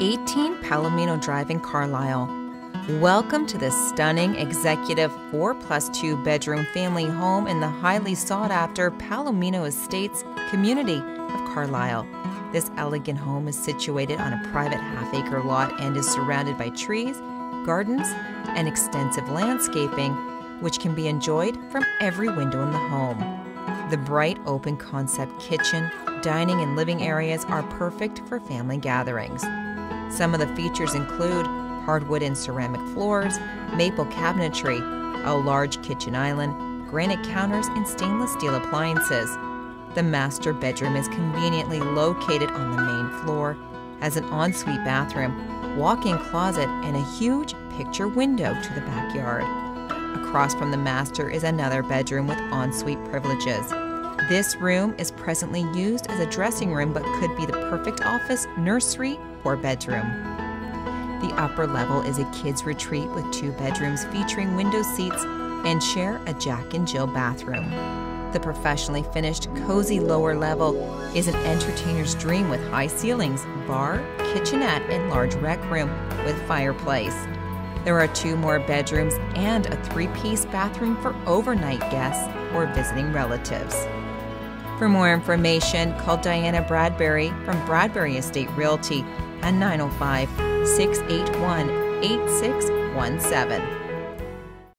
18 Palomino Drive in Carlisle. Welcome to this stunning executive 4 plus 2 bedroom family home in the highly sought after Palomino Estates community of Carlisle. This elegant home is situated on a private half acre lot and is surrounded by trees, gardens, and extensive landscaping, which can be enjoyed from every window in the home. The bright open concept kitchen, dining, and living areas are perfect for family gatherings. Some of the features include hardwood and ceramic floors, maple cabinetry, a large kitchen island, granite counters, and stainless steel appliances. The master bedroom is conveniently located on the main floor, has an ensuite bathroom, walk in closet, and a huge picture window to the backyard. Across from the master is another bedroom with ensuite privileges. This room is presently used as a dressing room but could be the perfect office, nursery, or bedroom. The upper level is a kids' retreat with two bedrooms featuring window seats and share a Jack and Jill bathroom. The professionally finished, cozy lower level is an entertainer's dream with high ceilings, bar, kitchenette, and large rec room with fireplace. There are two more bedrooms and a three piece bathroom for overnight guests or visiting relatives. For more information, call Dianna Bradbury from Bradbury Estate Realty at 905 681 8617.